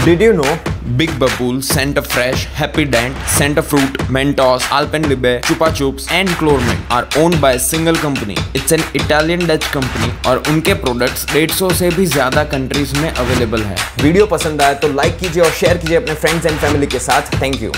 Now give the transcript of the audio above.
Did you know Big Bubble, Santa Fresh, Happy Dent, Santa Fruit, Mentos, Alpenlibe, Chupa Chups and Clormint are owned by a single company. It's an Italian Dutch company और उनके products 150 से भी ज़्यादा countries में available है video पसंद आया तो लाइक कीजिए और शेयर कीजिए अपने फ्रेंड्स एंड फैमिली के साथ थैंक यू